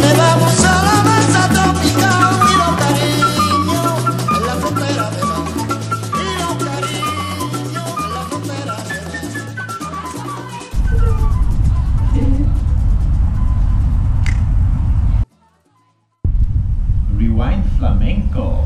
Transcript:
Le vamos a la masa tropical mi don cariño, la copera de mano. Mi don cariño, la copera de. Rewind Flamenco.